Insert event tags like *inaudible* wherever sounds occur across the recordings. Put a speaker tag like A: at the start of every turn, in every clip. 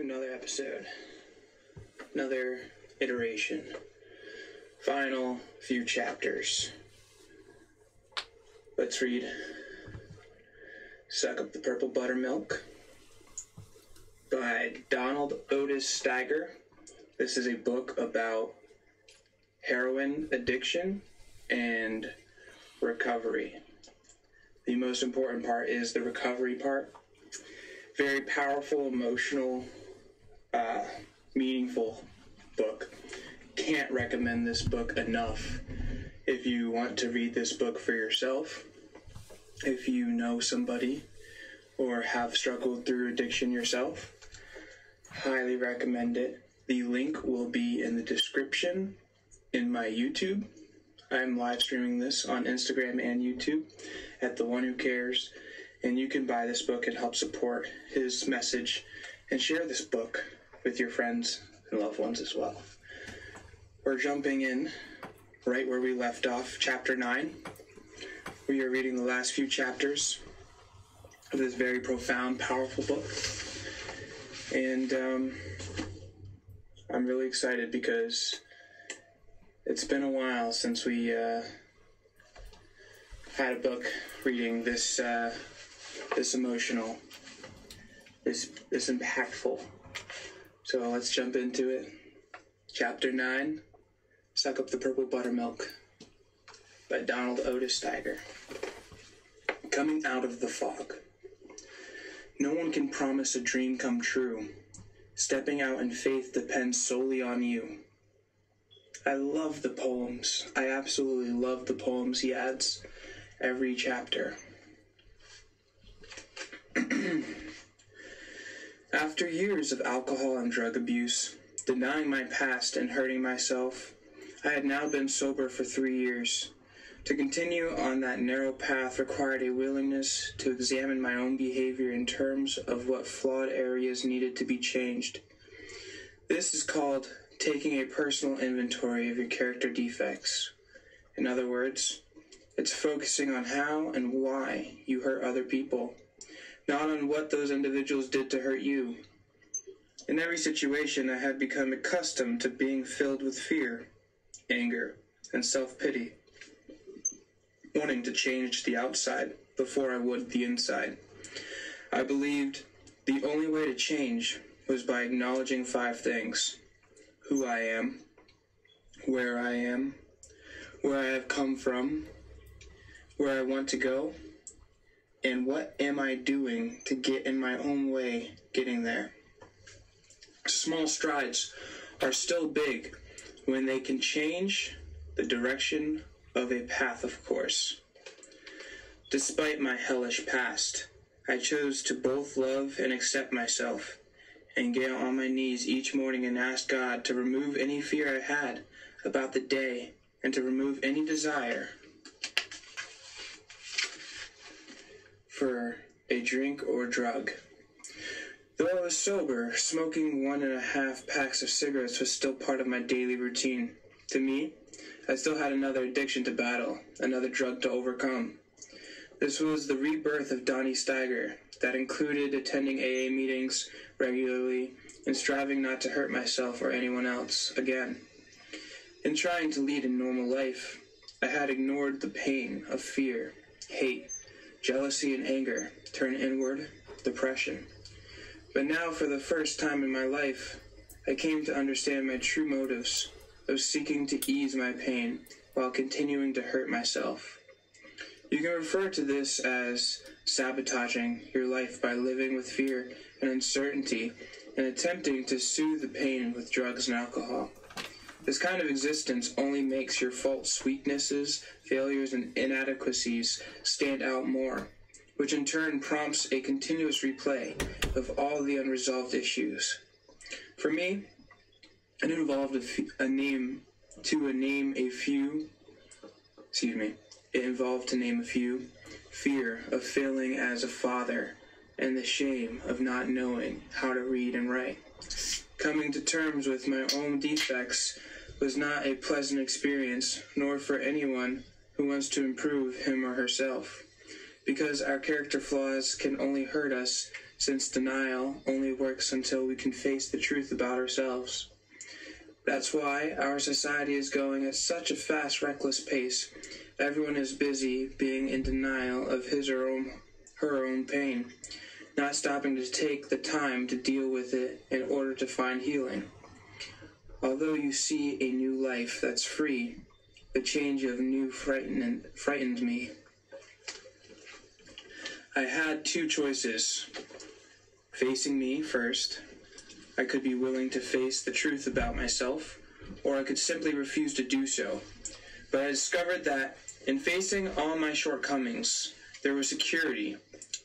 A: another episode, another iteration, final few chapters. Let's read Suck Up the Purple Buttermilk by Donald Otis Steiger. This is a book about heroin addiction and recovery. The most important part is the recovery part. Very powerful, emotional, uh, meaningful book. Can't recommend this book enough if you want to read this book for yourself. If you know somebody or have struggled through addiction yourself, highly recommend it. The link will be in the description in my YouTube. I'm live streaming this on Instagram and YouTube at The One Who Cares. And you can buy this book and help support his message and share this book with your friends and loved ones as well. We're jumping in right where we left off, chapter 9. We are reading the last few chapters of this very profound, powerful book. And um, I'm really excited because it's been a while since we uh, had a book reading this uh, this emotional, this this impactful. So let's jump into it. Chapter nine: "Suck Up the Purple Buttermilk" by Donald Otis Steiger. Coming out of the fog. No one can promise a dream come true. Stepping out in faith depends solely on you. I love the poems. I absolutely love the poems he adds every chapter. *clears throat* After years of alcohol and drug abuse, denying my past and hurting myself, I had now been sober for three years. To continue on that narrow path required a willingness to examine my own behavior in terms of what flawed areas needed to be changed. This is called taking a personal inventory of your character defects. In other words, it's focusing on how and why you hurt other people, not on what those individuals did to hurt you. In every situation, I had become accustomed to being filled with fear, anger, and self pity, wanting to change the outside before I would the inside. I believed the only way to change was by acknowledging five things who I am, where I am, where I have come from, where I want to go, and what am I doing to get in my own way getting there. Small strides are still big when they can change the direction of a path, of course. Despite my hellish past, I chose to both love and accept myself and get on my knees each morning and ask God to remove any fear I had about the day and to remove any desire for a drink or drug. Though I was sober, smoking one and a half packs of cigarettes was still part of my daily routine. To me, I still had another addiction to battle, another drug to overcome. This was the rebirth of Donnie Steiger that included attending AA meetings regularly and striving not to hurt myself or anyone else again. In trying to lead a normal life, I had ignored the pain of fear, hate, jealousy, and anger turn inward, depression. But now, for the first time in my life, I came to understand my true motives of seeking to ease my pain while continuing to hurt myself. You can refer to this as sabotaging your life by living with fear and uncertainty and attempting to soothe the pain with drugs and alcohol. This kind of existence only makes your false weaknesses, failures, and inadequacies stand out more, which in turn prompts a continuous replay of all the unresolved issues. For me, it involved a, a name to a name a few, excuse me, it involved to name a few fear of failing as a father and the shame of not knowing how to read and write. Coming to terms with my own defects was not a pleasant experience, nor for anyone who wants to improve him or herself. because our character flaws can only hurt us since denial only works until we can face the truth about ourselves. That's why our society is going at such a fast, reckless pace. Everyone is busy being in denial of his or own, her own pain, not stopping to take the time to deal with it in order to find healing. Although you see a new life that's free, the change of new frightened, frightened me. I had two choices. Facing me first, I could be willing to face the truth about myself, or I could simply refuse to do so. But I discovered that in facing all my shortcomings, there was security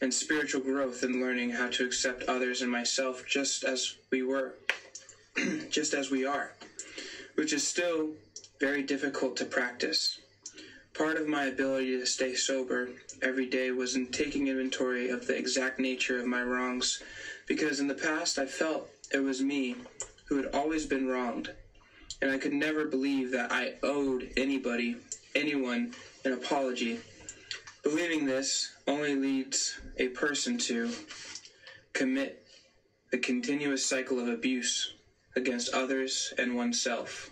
A: and spiritual growth in learning how to accept others and myself just as we were, *clears throat* just as we are, which is still very difficult to practice. Part of my ability to stay sober every day was in taking inventory of the exact nature of my wrongs, because in the past I felt it was me who had always been wronged, and I could never believe that I owed anybody, anyone, an apology. Believing this only leads a person to commit the continuous cycle of abuse against others and oneself.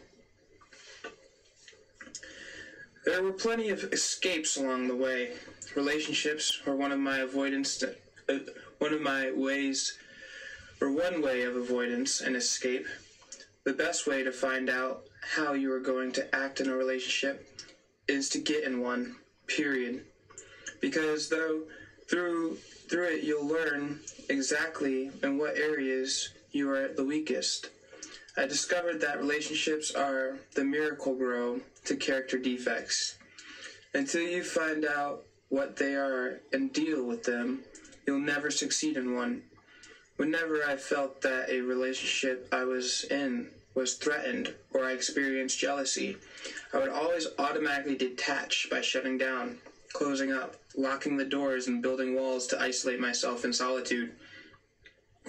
A: There were plenty of escapes along the way. Relationships were one of my avoidance, uh, one of my ways, or one way of avoidance and escape. The best way to find out how you are going to act in a relationship is to get in one. Period. Because though through through it you'll learn exactly in what areas you are the weakest. I discovered that relationships are the Miracle-Gro to character defects. Until you find out what they are and deal with them, you'll never succeed in one. Whenever I felt that a relationship I was in was threatened or I experienced jealousy, I would always automatically detach by shutting down, closing up, locking the doors, and building walls to isolate myself in solitude.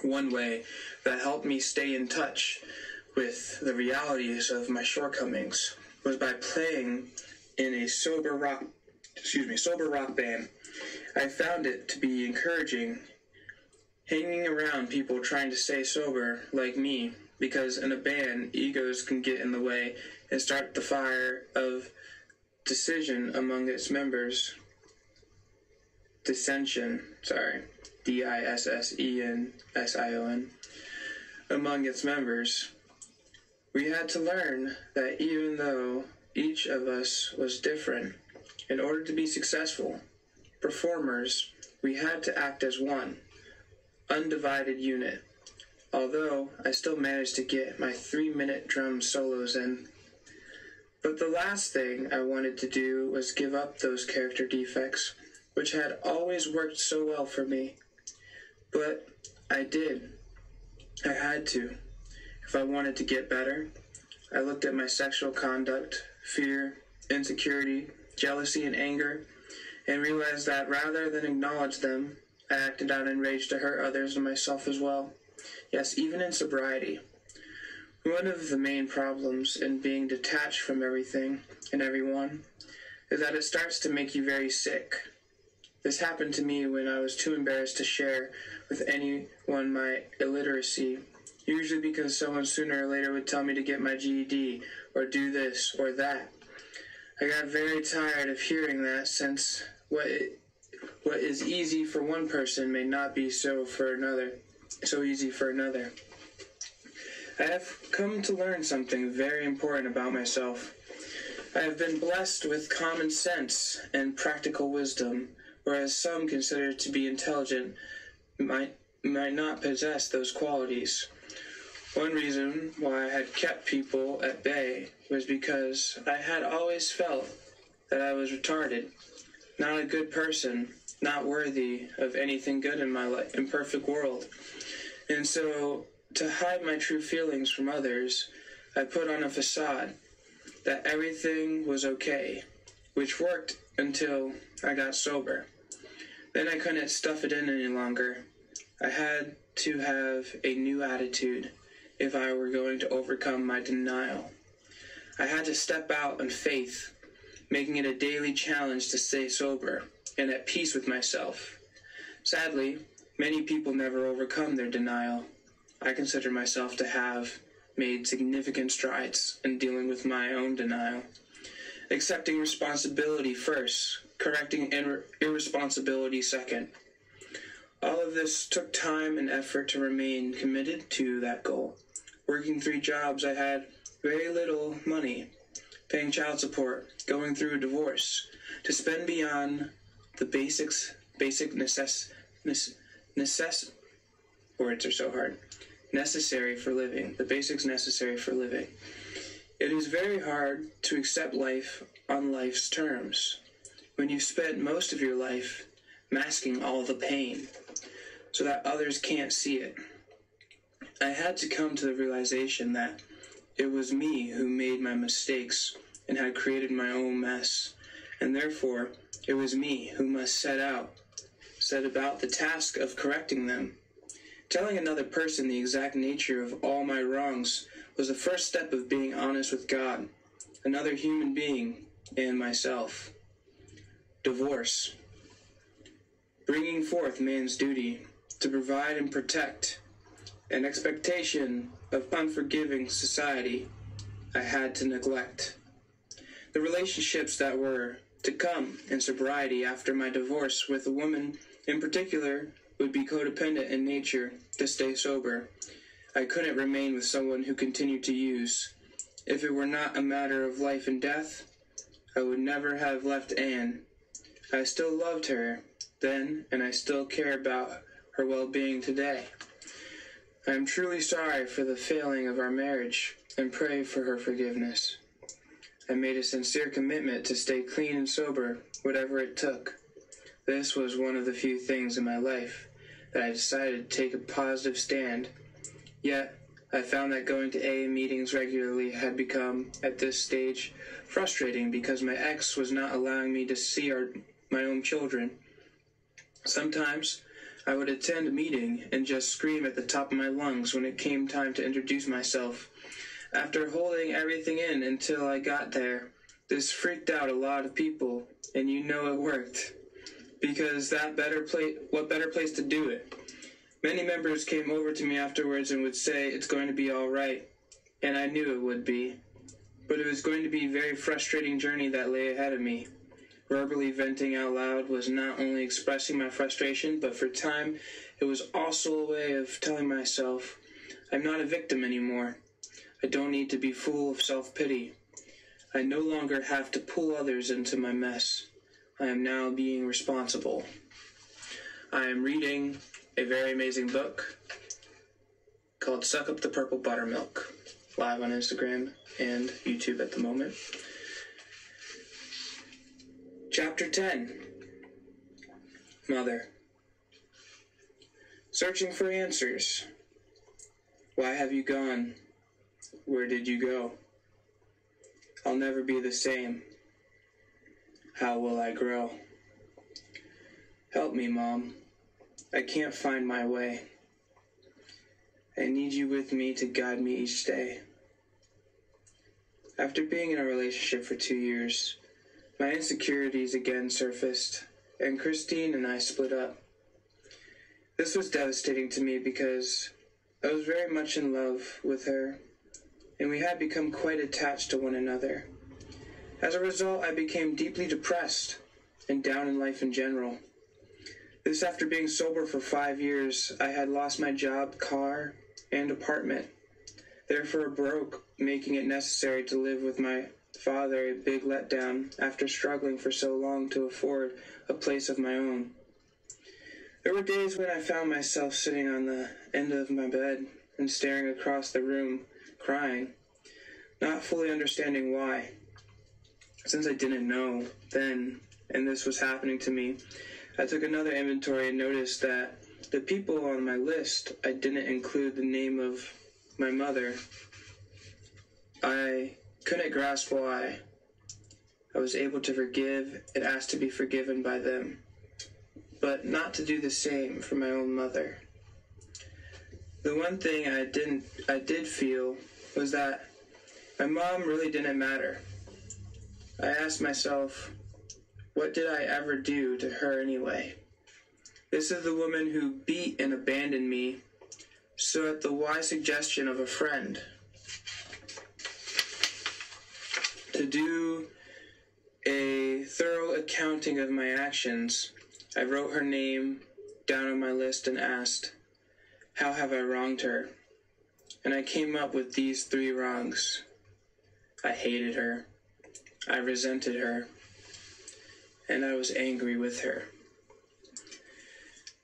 A: One way that helped me stay in touch with the realities of my shortcomings was by playing in a sober rock excuse me sober rock band. I found it to be encouraging hanging around people trying to stay sober like me because in a band egos can get in the way and start the fire of decision among its members. Dissension sorry d-i-s-s-e-n-s-i-o-n among its members we had to learn that even though each of us was different, in order to be successful performers, we had to act as one, undivided unit. Although I still managed to get my three minute drum solos in. But the last thing I wanted to do was give up those character defects, which had always worked so well for me. But I did. I had to. If I wanted to get better, I looked at my sexual conduct, fear, insecurity, jealousy, and anger, and realized that rather than acknowledge them, I acted out in rage to hurt others and myself as well. Yes, even in sobriety. One of the main problems in being detached from everything and everyone is that it starts to make you very sick. This happened to me when I was too embarrassed to share with anyone my illiteracy usually because someone sooner or later would tell me to get my GED or do this or that. I got very tired of hearing that since what it, what is easy for one person may not be so for another, so easy for another. I have come to learn something very important about myself. I have been blessed with common sense and practical wisdom, whereas some consider to be intelligent might might not possess those qualities. One reason why I had kept people at bay was because I had always felt that I was retarded, not a good person, not worthy of anything good in my life, imperfect world. And so, to hide my true feelings from others, I put on a facade that everything was okay, which worked until I got sober. Then I couldn't stuff it in any longer. I had to have a new attitude if I were going to overcome my denial. I had to step out in faith, making it a daily challenge to stay sober, and at peace with myself. Sadly, many people never overcome their denial. I consider myself to have made significant strides in dealing with my own denial. Accepting responsibility first, correcting ir- irresponsibility second. All of this took time and effort to remain committed to that goal. Working three jobs, I had very little money, paying child support, going through a divorce, to spend beyond the basics, basic necess, necess, words are so hard, necessary for living, the basics necessary for living. It is very hard to accept life on life's terms when you've spent most of your life masking all the pain so that others can't see it. I had to come to the realization that it was me who made my mistakes and had created my own mess, and therefore it was me who must set out, set about the task of correcting them. Telling another person the exact nature of all my wrongs was the first step of being honest with God, another human being, and myself. Divorce. Bringing forth man's duty to provide and protect, an expectation of unforgiving society I had to neglect. The relationships that were to come in sobriety after my divorce with a woman in particular would be codependent in nature to stay sober. I couldn't remain with someone who continued to use. If it were not a matter of life and death, I would never have left Anne. I still loved her then, and I still care about her well being today. I am truly sorry for the failing of our marriage and pray for her forgiveness. I made a sincere commitment to stay clean and sober, whatever it took. This was one of the few things in my life that I decided to take a positive stand. Yet, I found that going to AA meetings regularly had become, at this stage, frustrating because my ex was not allowing me to see our, my own children. Sometimes, I would attend a meeting and just scream at the top of my lungs when it came time to introduce myself. After holding everything in until I got there, this freaked out a lot of people, and you know it worked. Because that better place, what better place to do it? Many members came over to me afterwards and would say it's going to be all right, and I knew it would be. But it was going to be a very frustrating journey that lay ahead of me. Verbally venting out loud was not only expressing my frustration, but for time, it was also a way of telling myself, I'm not a victim anymore. I don't need to be full of self pity. I no longer have to pull others into my mess. I am now being responsible. I am reading a very amazing book called Suck Up the Purple Buttermilk, live on Instagram and YouTube at the moment. Chapter 10 Mother Searching for answers. Why have you gone? Where did you go? I'll never be the same. How will I grow? Help me, Mom. I can't find my way. I need you with me to guide me each day. After being in a relationship for two years, my insecurities again surfaced, and Christine and I split up. This was devastating to me because I was very much in love with her, and we had become quite attached to one another. As a result, I became deeply depressed and down in life in general. This after being sober for five years, I had lost my job, car, and apartment. Therefore, broke, making it necessary to live with my father a big letdown after struggling for so long to afford a place of my own. There were days when I found myself sitting on the end of my bed and staring across the room, crying, not fully understanding why. Since I didn't know then, and this was happening to me, I took another inventory and noticed that the people on my list, I didn't include the name of my mother. I couldn't grasp why. I was able to forgive and ask to be forgiven by them, but not to do the same for my own mother. The one thing I didn't I did feel was that my mom really didn't matter. I asked myself, What did I ever do to her anyway? This is the woman who beat and abandoned me, so at the wise suggestion of a friend, to do a thorough accounting of my actions, I wrote her name down on my list and asked, How have I wronged her? And I came up with these three wrongs. I hated her. I resented her. And I was angry with her.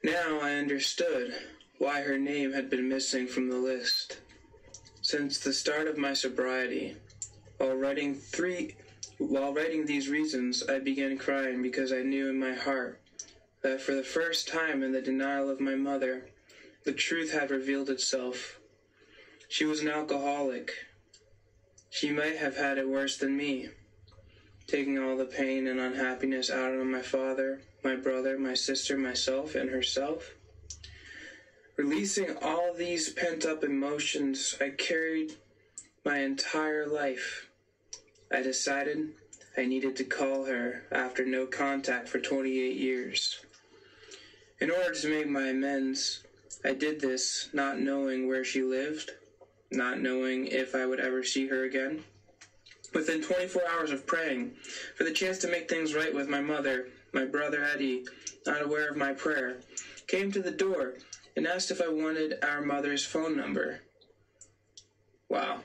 A: Now I understood why her name had been missing from the list. Since the start of my sobriety, while writing three while writing these reasons, I began crying because I knew in my heart that for the first time in the denial of my mother, the truth had revealed itself. She was an alcoholic. She might have had it worse than me, taking all the pain and unhappiness out on my father, my brother, my sister, myself, and herself. Releasing all these pent up emotions I carried my entire life. I decided I needed to call her after no contact for 28 years. In order to make my amends, I did this not knowing where she lived, not knowing if I would ever see her again. Within 24 hours of praying for the chance to make things right with my mother, my brother Eddie, not aware of my prayer, came to the door and asked if I wanted our mother's phone number. Wow.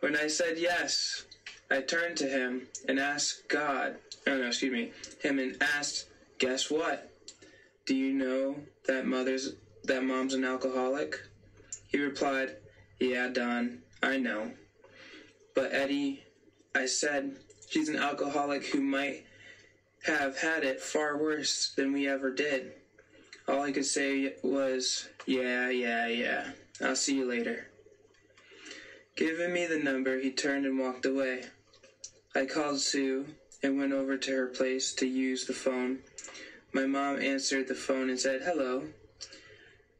A: When I said yes, I turned to him and asked God, oh no, excuse me, him and asked, guess what? Do you know that mother's, that mom's an alcoholic? He replied, yeah, Don, I know. But Eddie, I said, she's an alcoholic who might have had it far worse than we ever did. All he could say was, yeah, yeah, yeah. I'll see you later. Giving me the number, he turned and walked away. I called Sue and went over to her place to use the phone. My mom answered the phone and said, hello.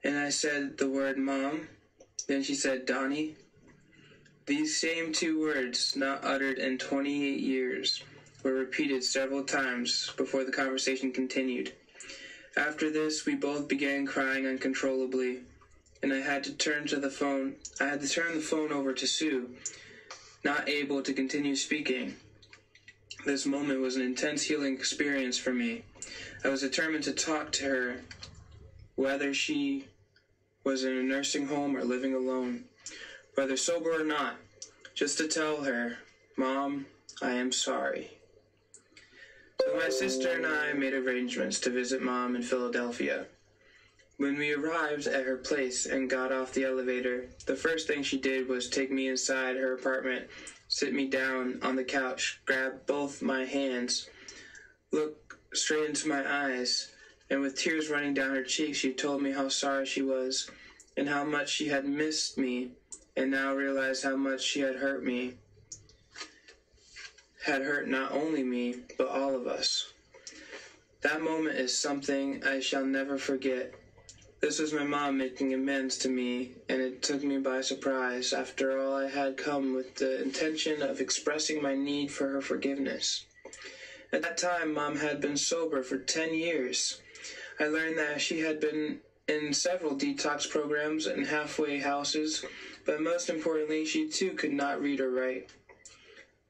A: And I said the word mom. Then she said, Donnie. These same two words, not uttered in 28 years, were repeated several times before the conversation continued. After this, we both began crying uncontrollably and I had to turn to the phone. I had to turn the phone over to Sue, not able to continue speaking. This moment was an intense healing experience for me. I was determined to talk to her, whether she was in a nursing home or living alone, whether sober or not, just to tell her, Mom, I am sorry. So my sister and I made arrangements to visit Mom in Philadelphia. When we arrived at her place and got off the elevator, the first thing she did was take me inside her apartment, sit me down on the couch, grab both my hands, look straight into my eyes, and with tears running down her cheeks, she told me how sorry she was and how much she had missed me and now realized how much she had hurt me. Had hurt not only me, but all of us. That moment is something I shall never forget. This was my mom making amends to me, and it took me by surprise. After all, I had come with the intention of expressing my need for her forgiveness. At that time, mom had been sober for 10 years. I learned that she had been in several detox programs and halfway houses, but most importantly, she too could not read or write.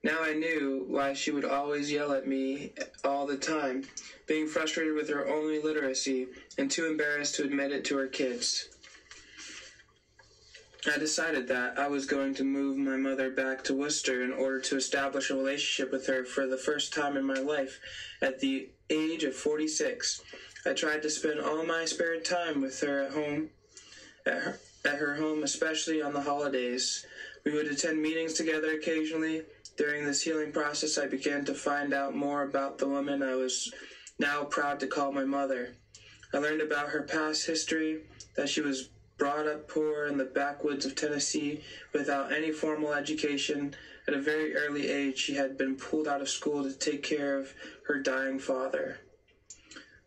A: Now I knew why she would always yell at me all the time, being frustrated with her own illiteracy and too embarrassed to admit it to her kids. I decided that I was going to move my mother back to Worcester in order to establish a relationship with her for the first time in my life at the age of 46. I tried to spend all my spare time with her at home, at her, at her home, especially on the holidays. We would attend meetings together occasionally, during this healing process, I began to find out more about the woman I was now proud to call my mother. I learned about her past history, that she was brought up poor in the backwoods of Tennessee without any formal education. At a very early age, she had been pulled out of school to take care of her dying father.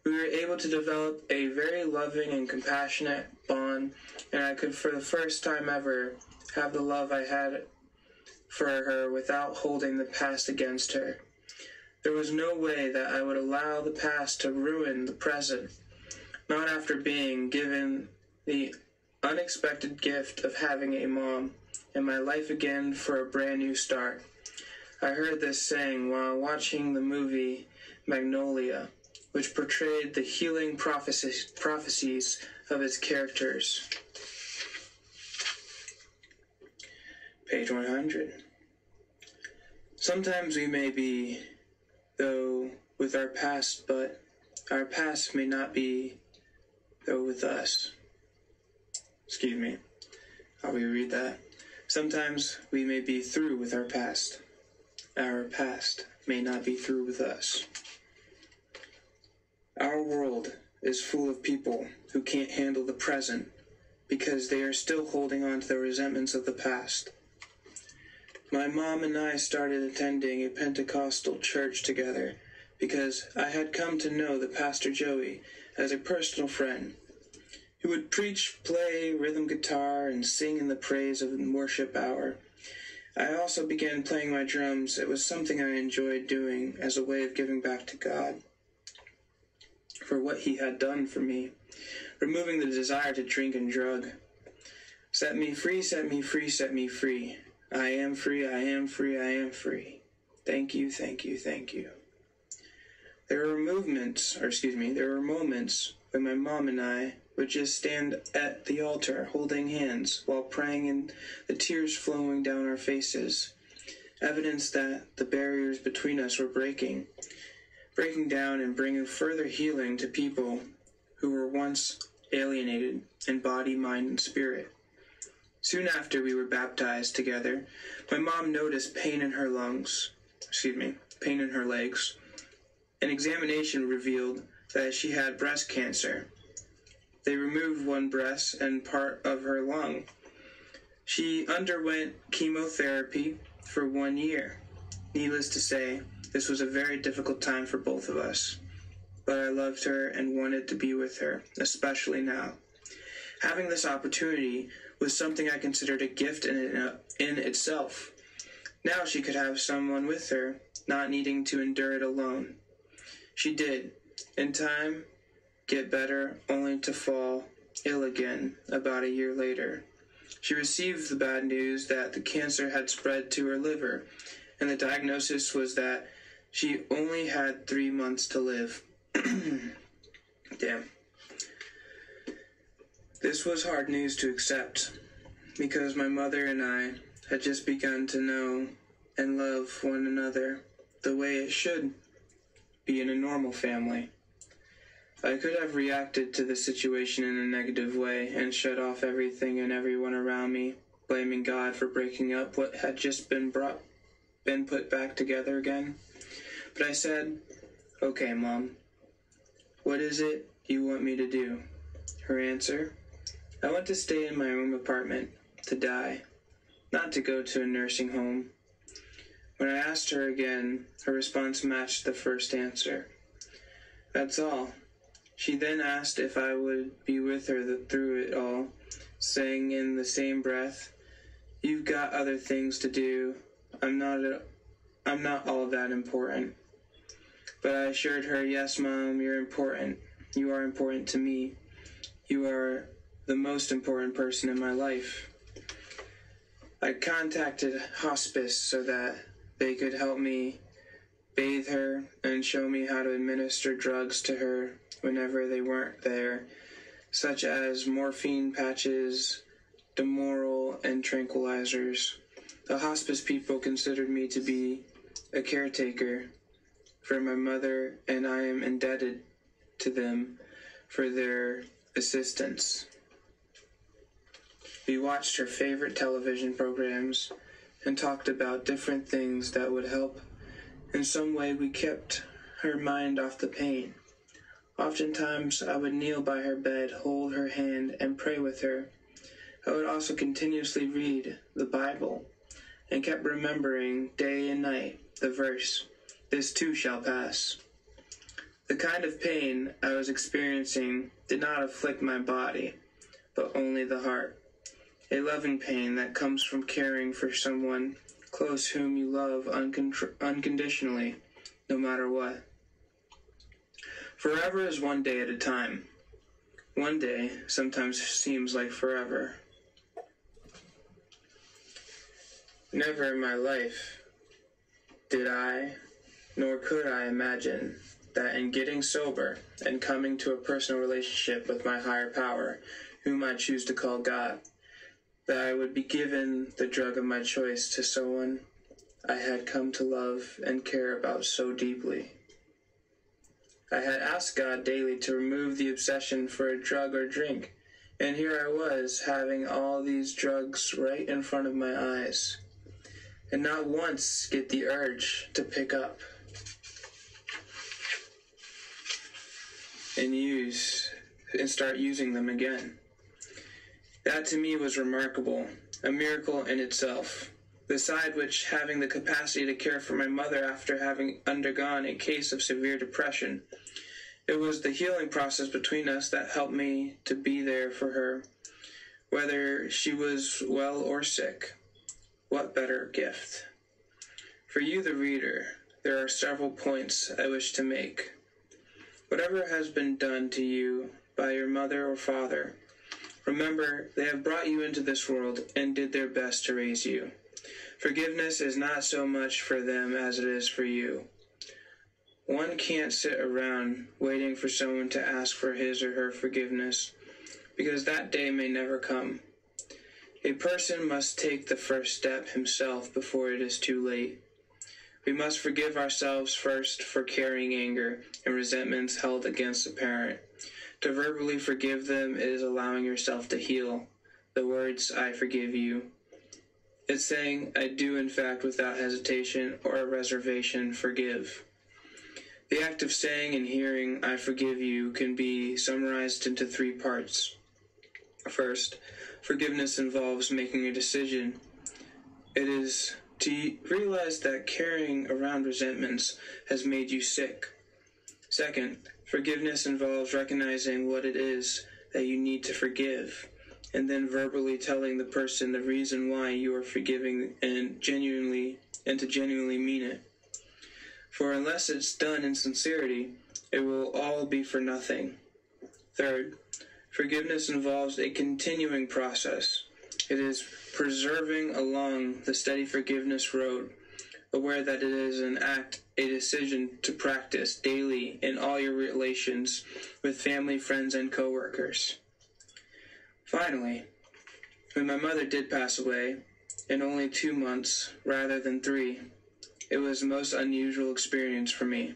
A: We were able to develop a very loving and compassionate bond, and I could, for the first time ever, have the love I had for her without holding the past against her. There was no way that I would allow the past to ruin the present, not after being given the unexpected gift of having a mom in my life again for a brand new start. I heard this saying while watching the movie Magnolia, which portrayed the healing prophecies, prophecies of its characters. Page 100. Sometimes we may be, though, with our past, but our past may not be, though, with us. Excuse me. I'll reread that. Sometimes we may be through with our past. Our past may not be through with us. Our world is full of people who can't handle the present because they are still holding on to the resentments of the past. My mom and I started attending a Pentecostal church together because I had come to know the Pastor Joey as a personal friend. He would preach, play rhythm guitar, and sing in the praise of worship hour. I also began playing my drums. It was something I enjoyed doing as a way of giving back to God for what He had done for me, removing the desire to drink and drug. Set me free, set me free, set me free. I am free, I am free, I am free. Thank you, thank you, thank you. There were movements, or excuse me, there were moments when my mom and I would just stand at the altar holding hands while praying and the tears flowing down our faces. Evidence that the barriers between us were breaking, breaking down and bringing further healing to people who were once alienated in body, mind, and spirit. Soon after we were baptized together, my mom noticed pain in her lungs, excuse me, pain in her legs. An examination revealed that she had breast cancer. They removed one breast and part of her lung. She underwent chemotherapy for one year. Needless to say, this was a very difficult time for both of us. But I loved her and wanted to be with her, especially now. Having this opportunity was something I considered a gift in, uh, in itself. Now she could have someone with her, not needing to endure it alone. She did, in time, get better, only to fall ill again about a year later. She received the bad news that the cancer had spread to her liver, and the diagnosis was that she only had three months to live. *clears throat* Damn. This was hard news to accept because my mother and I had just begun to know and love one another the way it should be in a normal family. I could have reacted to the situation in a negative way and shut off everything and everyone around me, blaming God for breaking up what had just been brought been put back together again. But I said, "Okay, mom. What is it you want me to do?" Her answer, I want to stay in my own apartment, to die, not to go to a nursing home. When I asked her again, her response matched the first answer. That's all. She then asked if I would be with her through it all, saying in the same breath, "You've got other things to do. I'm not a, I'm not all that important." But I assured her, "Yes, mom, you're important. You are important to me. You are the most important person in my life. I contacted hospice so that they could help me bathe her and show me how to administer drugs to her whenever they weren't there, such as morphine patches, Demerol, and tranquilizers. The hospice people considered me to be a caretaker for my mother, and I am indebted to them for their assistance. We watched her favorite television programs and talked about different things that would help. In some way, we kept her mind off the pain. Oftentimes, I would kneel by her bed, hold her hand, and pray with her. I would also continuously read the Bible and kept remembering day and night the verse, This too shall pass. The kind of pain I was experiencing did not afflict my body, but only the heart a loving pain that comes from caring for someone close whom you love uncon- unconditionally no matter what. Forever is one day at a time. One day sometimes seems like forever. Never in my life did I, nor could I imagine, that in getting sober and coming to a personal relationship with my higher power, whom I choose to call God, that I would be given the drug of my choice to someone I had come to love and care about so deeply. I had asked God daily to remove the obsession for a drug or drink, and here I was having all these drugs right in front of my eyes and not once get the urge to pick up and use and start using them again. That to me was remarkable, a miracle in itself. Beside which, having the capacity to care for my mother after having undergone a case of severe depression, it was the healing process between us that helped me to be there for her, whether she was well or sick. What better gift? For you, the reader, there are several points I wish to make. Whatever has been done to you by your mother or father, remember they have brought you into this world and did their best to raise you. Forgiveness is not so much for them as it is for you. One can't sit around waiting for someone to ask for his or her forgiveness, because that day may never come. A person must take the first step himself before it is too late. We must forgive ourselves first for carrying anger and resentments held against a parent. To verbally forgive them is allowing yourself to heal. The words, I forgive you. It's saying, I do in fact without hesitation or reservation forgive. The act of saying and hearing, I forgive you, can be summarized into three parts. First, forgiveness involves making a decision. It is to realize that carrying around resentments has made you sick. Second, forgiveness involves recognizing what it is that you need to forgive, and then verbally telling the person the reason why you are forgiving and genuinely and to genuinely mean it. For unless it's done in sincerity, it will all be for nothing. Third, Forgiveness involves a continuing process. It is preserving along the steady forgiveness road, aware that it is an act, a decision to practice daily in all your relations with family, friends, and coworkers. Finally, when my mother did pass away, in only two months rather than three, it was a most unusual experience for me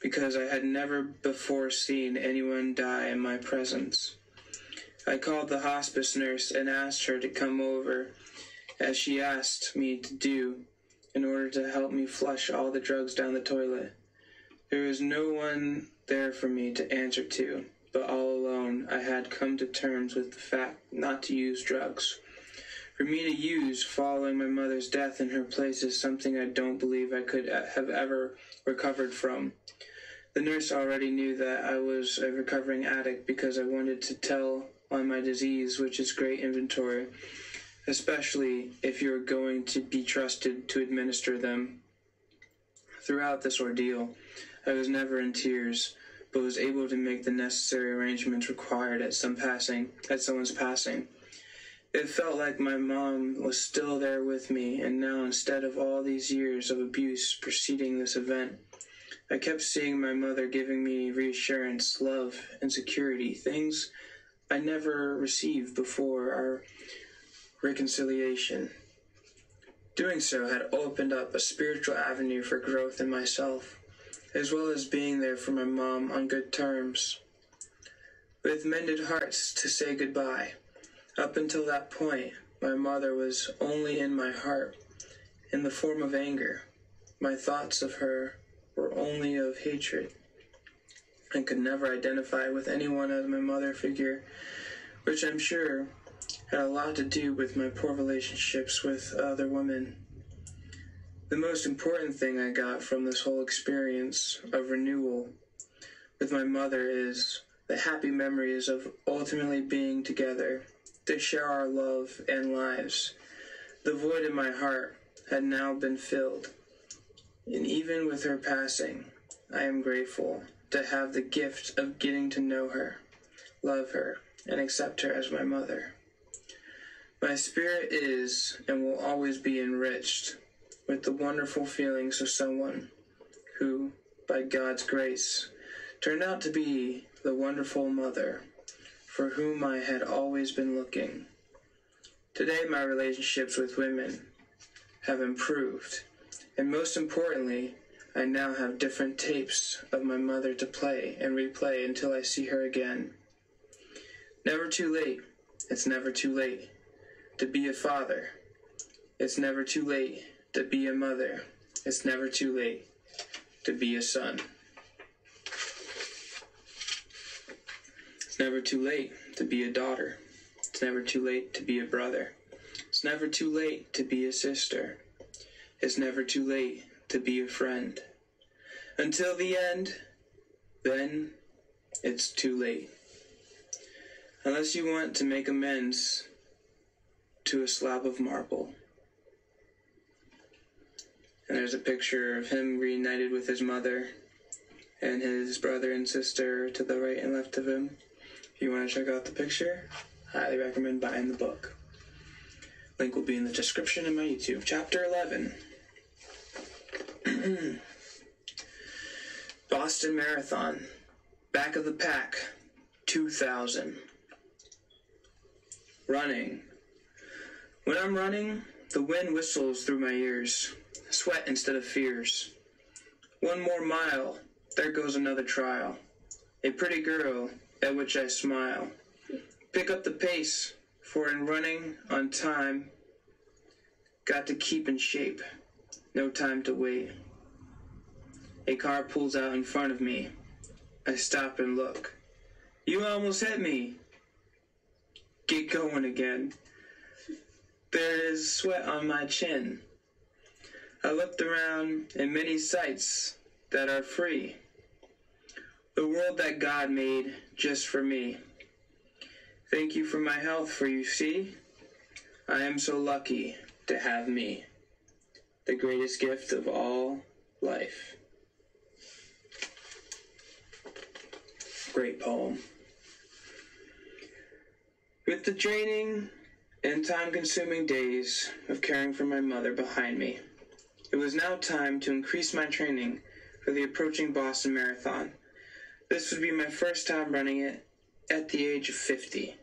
A: because I had never before seen anyone die in my presence. I called the hospice nurse and asked her to come over, as she asked me to do, in order to help me flush all the drugs down the toilet. There was no one there for me to answer to, but all alone I had come to terms with the fact not to use drugs. For me to use following my mother's death in her place is something I don't believe I could have ever recovered from. The nurse already knew that I was a recovering addict because I wanted to tell on my disease, which is great inventory, especially if you're going to be trusted to administer them. Throughout this ordeal, I was never in tears, but was able to make the necessary arrangements required at some passing, at someone's passing. It felt like my mom was still there with me, and now instead of all these years of abuse preceding this event, I kept seeing my mother giving me reassurance, love, and security, things I never received before our reconciliation. Doing so had opened up a spiritual avenue for growth in myself, as well as being there for my mom on good terms. With mended hearts to say goodbye. Up until that point, my mother was only in my heart in the form of anger. My thoughts of her were only of hatred and could never identify with anyone as my mother figure, which I'm sure had a lot to do with my poor relationships with other women. The most important thing I got from this whole experience of renewal with my mother is the happy memories of ultimately being together to share our love and lives. The void in my heart had now been filled. And even with her passing, I am grateful to have the gift of getting to know her, love her, and accept her as my mother. My spirit is and will always be enriched with the wonderful feelings of someone who, by God's grace, turned out to be the wonderful mother for whom I had always been looking. Today, my relationships with women have improved, and most importantly, I now have different tapes of my mother to play and replay until I see her again. Never too late. It's never too late to be a father. It's never too late to be a mother. It's never too late to be a son. It's never too late to be a daughter. It's never too late to be a brother. It's never too late to be a sister. It's never too late to be a friend. Until the end, then it's too late. Unless you want to make amends to a slab of marble. And there's a picture of him reunited with his mother and his brother and sister to the right and left of him. If you want to check out the picture, highly recommend buying the book. Link will be in the description in my YouTube. Chapter 11 *clears throat* Boston Marathon. Back of the pack. 2000. Running. When I'm running, the wind whistles through my ears, sweat instead of fears. One more mile, there goes another trial. A pretty girl, at which I smile. Pick up the pace, for in running on time, got to keep in shape. No time to wait. A car pulls out in front of me. I stop and look. You almost hit me. Get going again. There is sweat on my chin. I looked around in many sights that are free. The world that God made just for me. Thank you for my health, for you see, I am so lucky to have me, the greatest gift of all life. Great poem. With the draining and time consuming days of caring for my mother behind me, it was now time to increase my training for the approaching Boston Marathon. This would be my first time running it at the age of 50.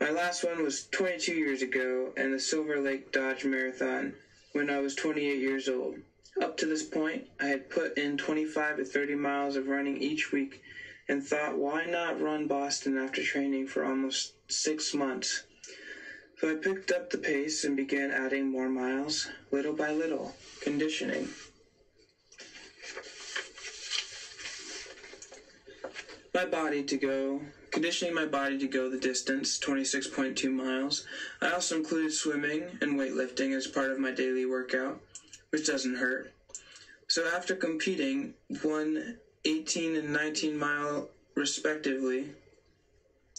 A: My last one was 22 years ago and the Silver Lake Dodge Marathon when I was 28 years old. Up to this point, I had put in 25 to 30 miles of running each week and thought, why not run Boston after training for almost six months? So I picked up the pace and began adding more miles, little by little, conditioning. My body to go, conditioning my body to go the distance, 26.2 miles. I also included swimming and weightlifting as part of my daily workout, which doesn't hurt. So after competing, one 18 and 19 mile respectively,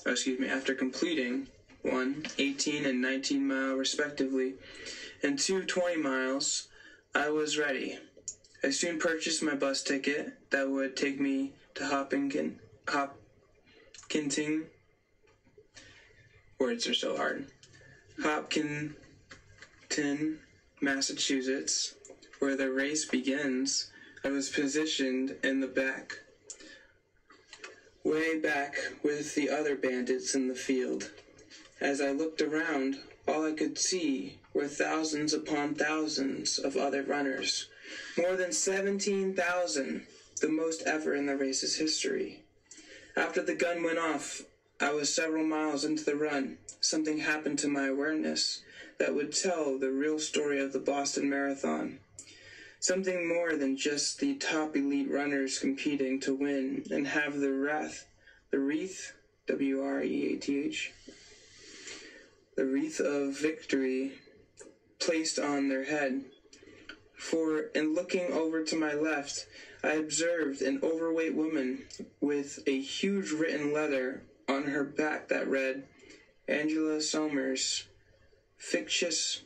A: oh, excuse me, after completing one 18 and 19 mile respectively, and two 20 miles, I was ready. I soon purchased my bus ticket that would take me to Hopkinton, Hopkinton, words are so hard, Hopkinton, Massachusetts, where the race begins. I was positioned in the back, way back with the other bandits in the field. As I looked around, all I could see were thousands upon thousands of other runners. More than 17,000, the most ever in the race's history. After the gun went off, I was several miles into the run. Something happened to my awareness that would tell the real story of the Boston Marathon. Something more than just the top elite runners competing to win and have the wreath, the wreath, W R E A T H, the wreath of victory placed on their head. For in looking over to my left, I observed an overweight woman with a huge written letter on her back that read, Angela Somers, fictitious,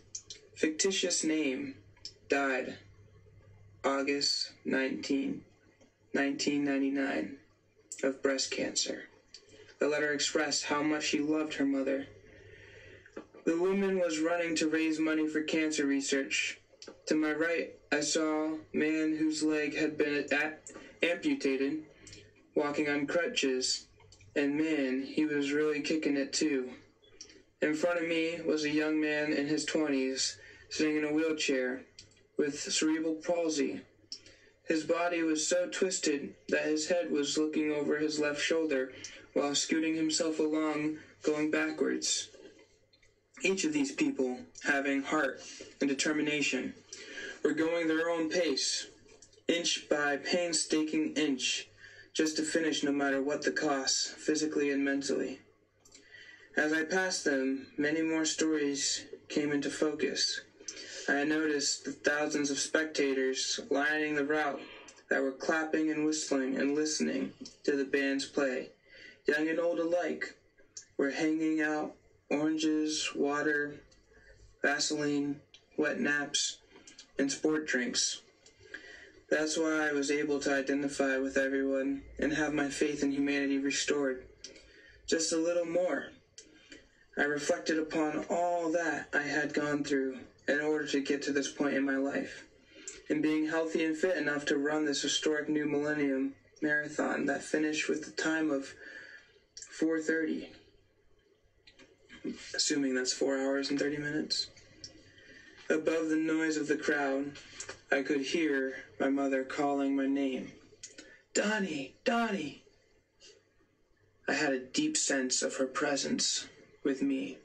A: fictitious name, died. August 19, 1999, of breast cancer. The letter expressed how much she loved her mother. The woman was running to raise money for cancer research. To my right, I saw a man whose leg had been amputated, walking on crutches, and man, he was really kicking it too. In front of me was a young man in his 20s, sitting in a wheelchair with cerebral palsy. His body was so twisted that his head was looking over his left shoulder while scooting himself along, going backwards. Each of these people, having heart and determination, were going their own pace, inch by painstaking inch, just to finish no matter what the cost, physically and mentally. As I passed them, many more stories came into focus. I noticed the thousands of spectators lining the route that were clapping and whistling and listening to the band's play. Young and old alike were hanging out oranges, water, Vaseline, wet naps, and sport drinks. That's why I was able to identify with everyone and have my faith in humanity restored. Just a little more. I reflected upon all that I had gone through in order to get to this point in my life. And being healthy and fit enough to run this historic new millennium marathon that finished with the time of 4:30 assuming that's 4 hours and 30 minutes. Above the noise of the crowd, I could hear my mother calling my name. Donnie, Donnie. I had a deep sense of her presence with me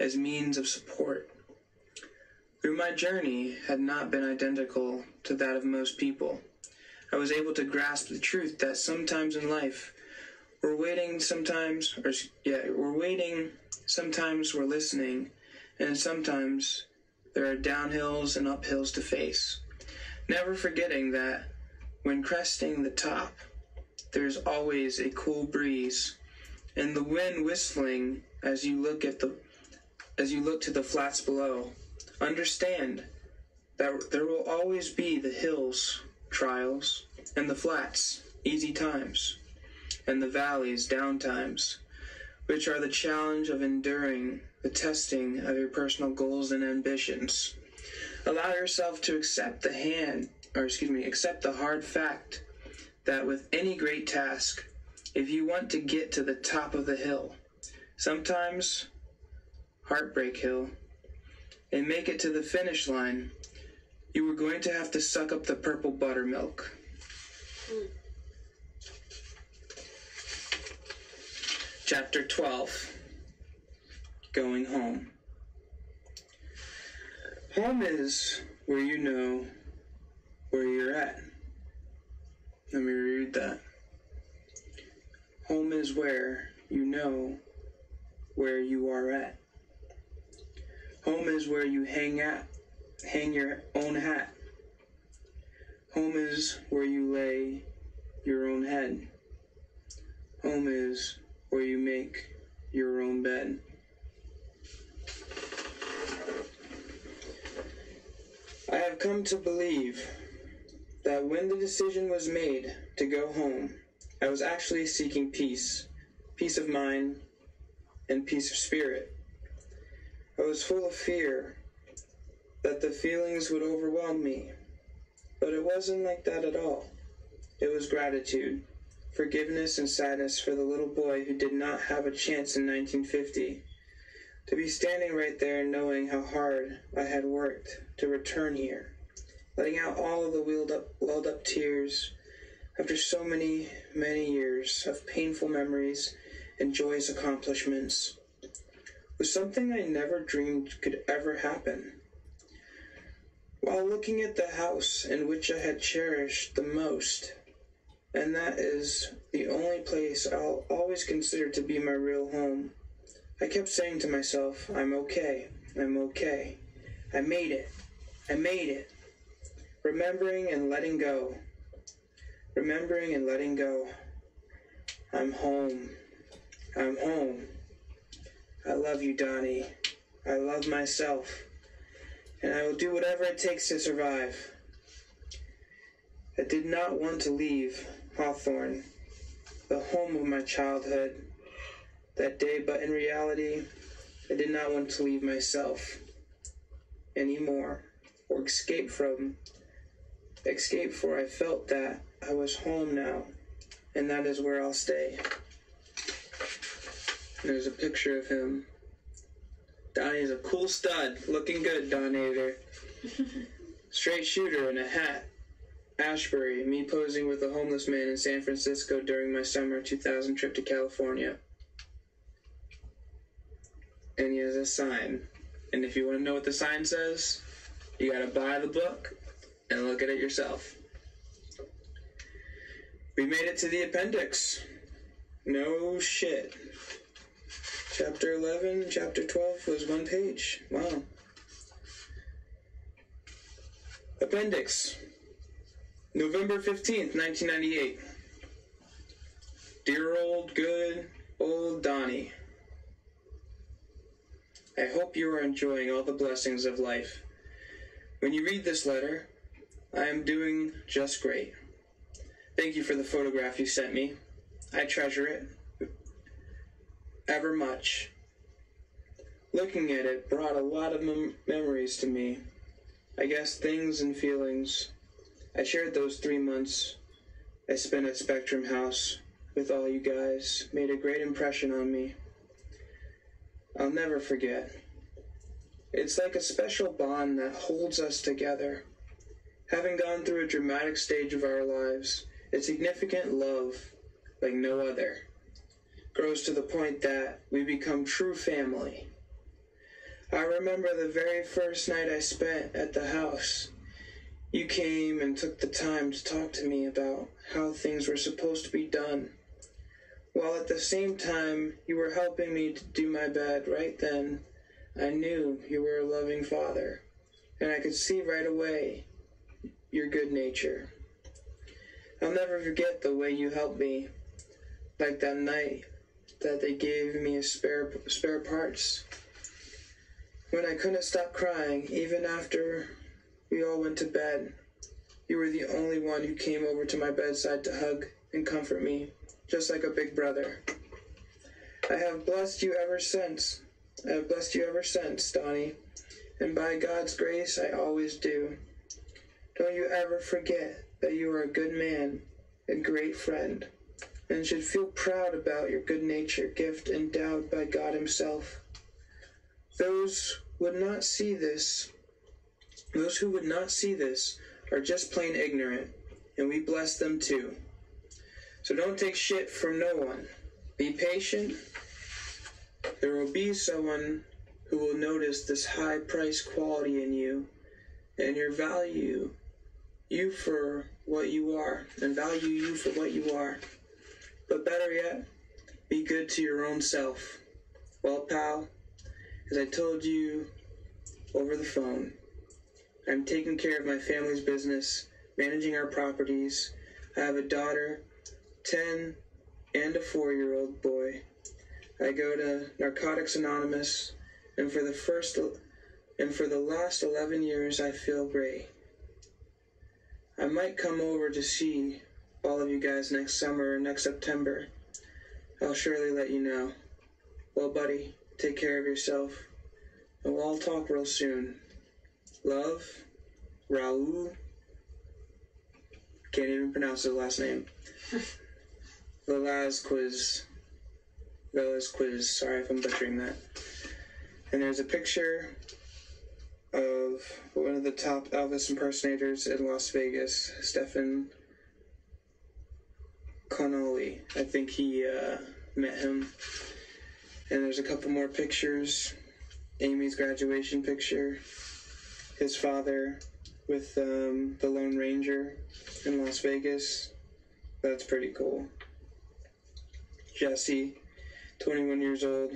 A: as means of support. Through my journey had not been identical to that of most people. I was able to grasp the truth that sometimes in life we're waiting sometimes or yeah, we're waiting, sometimes we're listening, and sometimes there are downhills and uphills to face. Never forgetting that when cresting the top, there's always a cool breeze and the wind whistling as you look at the as you look to the flats below. Understand that there will always be the hills, trials, and the flats, easy times, and the valleys, downtimes, which are the challenge of enduring the testing of your personal goals and ambitions. Allow yourself to accept the hand, or excuse me, accept the hard fact that with any great task, if you want to get to the top of the hill, sometimes Heartbreak Hill, and make it to the finish line, you were going to have to suck up the purple buttermilk. Mm. Chapter 12 Going Home. Home is where you know where you're at. Let me read that. Home is where you know where you are at. Home is where you hang at, hang your own hat. Home is where you lay your own head. Home is where you make your own bed. I have come to believe that when the decision was made to go home, I was actually seeking peace, peace of mind, and peace of spirit. I was full of fear that the feelings would overwhelm me, but it wasn't like that at all. It was gratitude, forgiveness, and sadness for the little boy who did not have a chance in 1950. To be standing right there and knowing how hard I had worked to return here, letting out all of the welled up, welled up tears after so many, many years of painful memories and joyous accomplishments was something I never dreamed could ever happen. While looking at the house in which I had cherished the most, and that is the only place I'll always consider to be my real home, I kept saying to myself, I'm okay, I'm okay. I made it, I made it. Remembering and letting go. Remembering and letting go. I'm home. I'm home. I love you, Donnie. I love myself. And I will do whatever it takes to survive. I did not want to leave Hawthorne, the home of my childhood, that day, but in reality, I did not want to leave myself anymore or escape from escape for I felt that I was home now and that is where I'll stay. There's a picture of him. Donnie's a cool stud, looking good, Donator. *laughs* Straight shooter in a hat. Ashbury, me posing with a homeless man in San Francisco during my summer 2000 trip to California. And he has a sign. And if you want to know what the sign says, you gotta buy the book and look at it yourself. We made it to the appendix. No shit. Chapter 11, chapter 12 was one page. Wow. Appendix. November 15th, 1998. Dear old, good, old Donnie. I hope you are enjoying all the blessings of life. When you read this letter, I am doing just great. Thank you for the photograph you sent me. I treasure it ever much. Looking at it brought a lot of mem- memories to me. I guess things and feelings. I shared those three months I spent at Spectrum House with all you guys made a great impression on me. I'll never forget. It's like a special bond that holds us together. Having gone through a dramatic stage of our lives, a significant love like no other grows to the point that we become true family. I remember the very first night I spent at the house. You came and took the time to talk to me about how things were supposed to be done, while at the same time you were helping me to do my bed right then. I knew you were a loving father, and I could see right away your good nature. I'll never forget the way you helped me, like that night that they gave me spare spare parts. When I couldn't stop crying, even after we all went to bed, you were the only one who came over to my bedside to hug and comfort me, just like a big brother. I have blessed you ever since. I have blessed you ever since, Donnie, and by God's grace, I always do. Don't you ever forget that you are a good man, a great friend, and should feel proud about your good nature gift endowed by God Himself. Those would not see this, those who would not see this are just plain ignorant, and we bless them too. So don't take shit from no one. Be patient. There will be someone who will notice this high price quality in you and your value you for what you are and value you for what you are. But better yet, be good to your own self. Well, pal, as I told you over the phone, I'm taking care of my family's business, managing our properties. I have a daughter, 10, and a four year old boy. I go to Narcotics Anonymous, and for the first and for the last 11 years, I feel great. I might come over to see all of you guys next summer or next September. I'll surely let you know. Well, buddy, take care of yourself, and we'll all talk real soon. Love, Raul. Can't even pronounce his last name. *laughs* Velasquez. Velasquez. Sorry if I'm butchering that. And there's a picture of one of the top Elvis impersonators in Las Vegas, Stefan Connolly. I think he uh, met him. And there's a couple more pictures. Amy's graduation picture. His father with um, the Lone Ranger in Las Vegas. That's pretty cool. Jesse, 21 years old,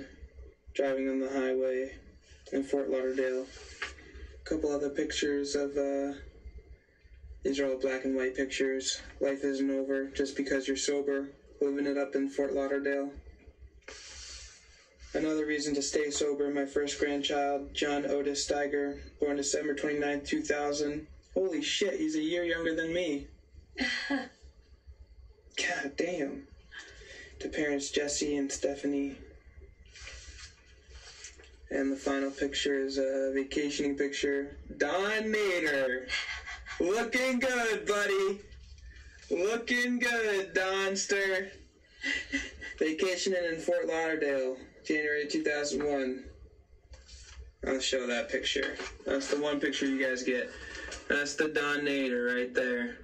A: driving on the highway in Fort Lauderdale A couple other pictures of uh, these are all black and white pictures. Life isn't over just because you're sober. Living it up in Fort Lauderdale. Another reason to stay sober, my first grandchild, John Otis Steiger, born December 29, 2000. Holy shit, he's a year younger than me. *laughs* God damn. To parents Jesse and Stephanie. And the final picture is a vacationing picture. Don Nader. Looking good, buddy. Looking good, Donster. Vacationing in Fort Lauderdale, January 2001. I'll show that picture. That's the one picture you guys get. That's the Don Nader right there.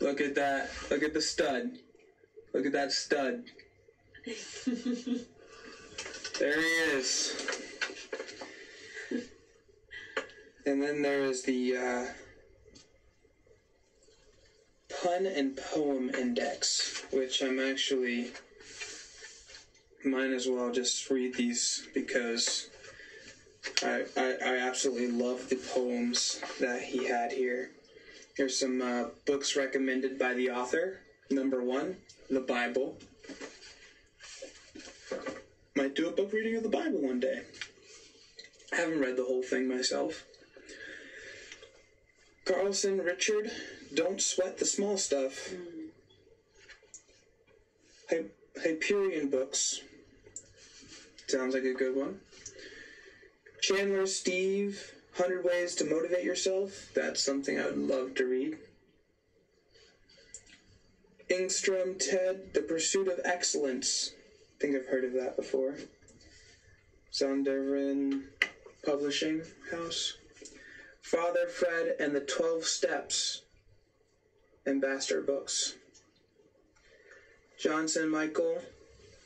A: Look at that. Look at the stud. Look at that stud. *laughs* there he is. And then there is the uh, pun and poem index, which I'm actually might as well just read these because I, I, I absolutely love the poems that he had here. Here's some uh, books recommended by the author. Number one, the Bible. Might do a book reading of the Bible one day. I haven't read the whole thing myself. Carlson Richard, Don't Sweat the Small Stuff. Hy- Hyperion Books. Sounds like a good one. Chandler Steve, 100 Ways to Motivate Yourself. That's something I would love to read. Engstrom Ted, The Pursuit of Excellence. I think I've heard of that before. Zondervan Publishing House. Father Fred and the 12 Steps. Ambassador Books. Johnson Michael,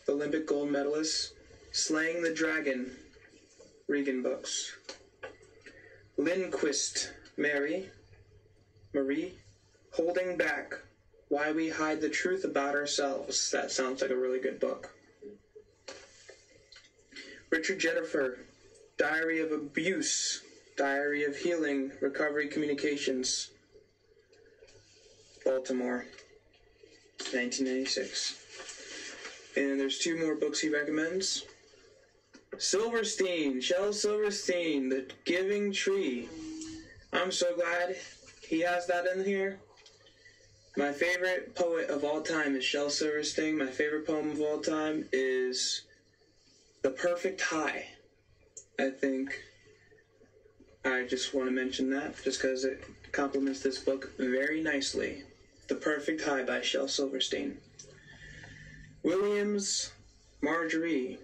A: Olympic gold medalist. Slaying the Dragon. Regan Books. Lindquist, Mary, Marie, Holding Back, Why We Hide the Truth About Ourselves. That sounds like a really good book. Richard Jennifer, Diary of Abuse, Diary of Healing, Recovery Communications, Baltimore, 1996. And there's two more books he recommends. Silverstein, Shel Silverstein, The Giving Tree. I'm so glad he has that in here. My favorite poet of all time is Shel Silverstein. My favorite poem of all time is The Perfect High. I think I just want to mention that just because it complements this book very nicely. The Perfect High by Shel Silverstein. Williams Marjorie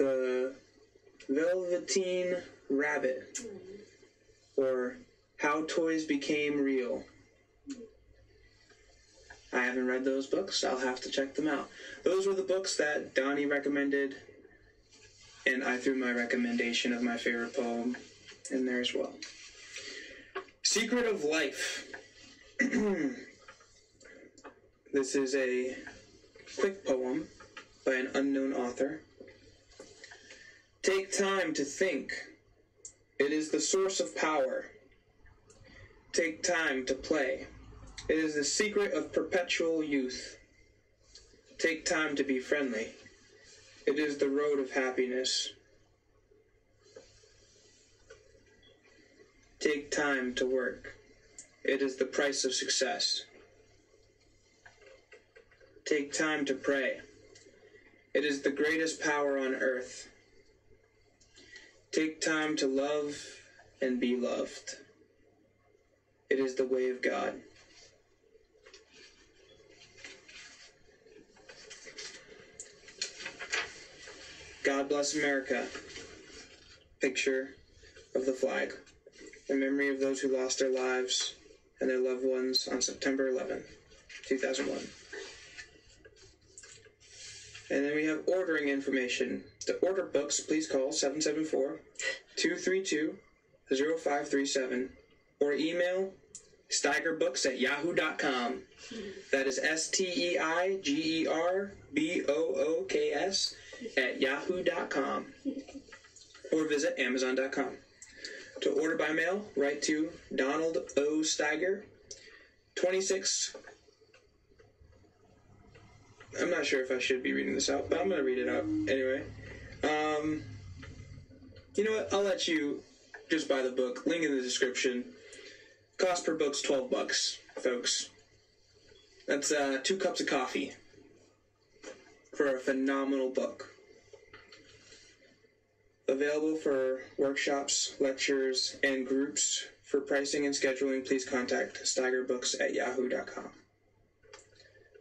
A: the Velveteen Rabbit, or How Toys Became Real. I haven't read those books. I'll have to check them out. Those were the books that Donnie recommended, and I threw my recommendation of my favorite poem in there as well. Secret of Life. *clears throat* this is a quick poem by an unknown author. Take time to think. It is the source of power. Take time to play. It is the secret of perpetual youth. Take time to be friendly. It is the road of happiness. Take time to work. It is the price of success. Take time to pray. It is the greatest power on earth. Take time to love and be loved. It is the way of God. God bless America. Picture of the flag. In memory of those who lost their lives and their loved ones on September 11, 2001. And then we have ordering information. To order books, please call 774 232 0537 or email steigerbooks at yahoo.com. That is S T E I G E R B O O K S at yahoo.com or visit amazon.com. To order by mail, write to Donald O. Steiger, 26 I'm not sure if I should be reading this out, but I'm going to read it out anyway. Um, you know what? I'll let you just buy the book. Link in the description. Cost per book's 12 bucks, folks. That's uh, two cups of coffee for a phenomenal book. Available for workshops, lectures, and groups. For pricing and scheduling, please contact steigerbooks at yahoo.com.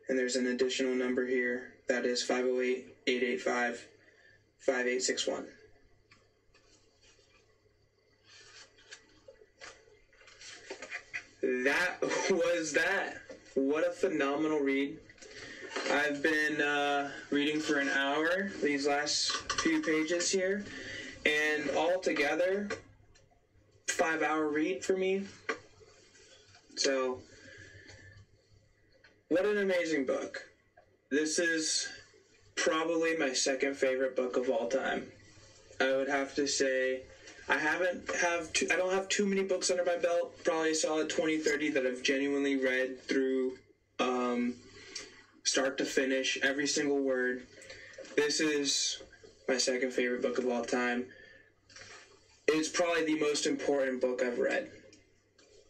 A: And there's an additional number here that is 508 885 5861. That *laughs* was that. What a phenomenal read. I've been uh, reading for an hour these last few pages here, and all together, five hour read for me. So, what an amazing book. This is probably my second favorite book of all time. I would have to say I haven't have too, I don't have too many books under my belt. Probably a solid 20, 30 that I've genuinely read through um, start to finish, every single word. This is my second favorite book of all time. It's probably the most important book I've read.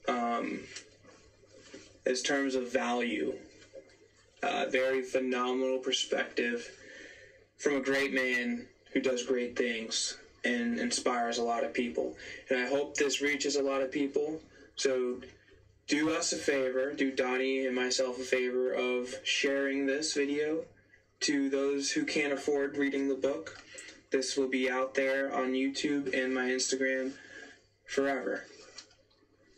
A: Um, as terms of value, uh, very phenomenal perspective from a great man who does great things and inspires a lot of people. And I hope this reaches a lot of people. So do us a favor, do Donnie and myself a favor of sharing this video to those who can't afford reading the book. This will be out there on YouTube and my Instagram forever.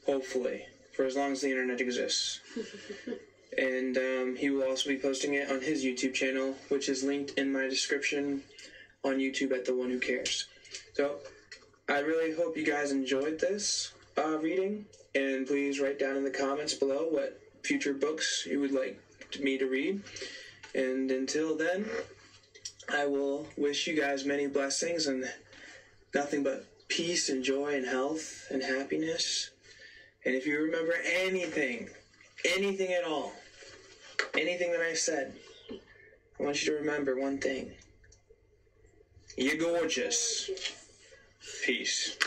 A: Hopefully, for as long as the internet exists. *laughs* and um, he will also be posting it on his YouTube channel, which is linked in my description on YouTube at The One Who Cares. So, I really hope you guys enjoyed this uh, reading, and please write down in the comments below what future books you would like me to read. And until then, I will wish you guys many blessings and nothing but peace and joy and health and happiness. And if you remember anything, anything at all, anything that I've said, I want you to remember one thing. You're gorgeous. Peace.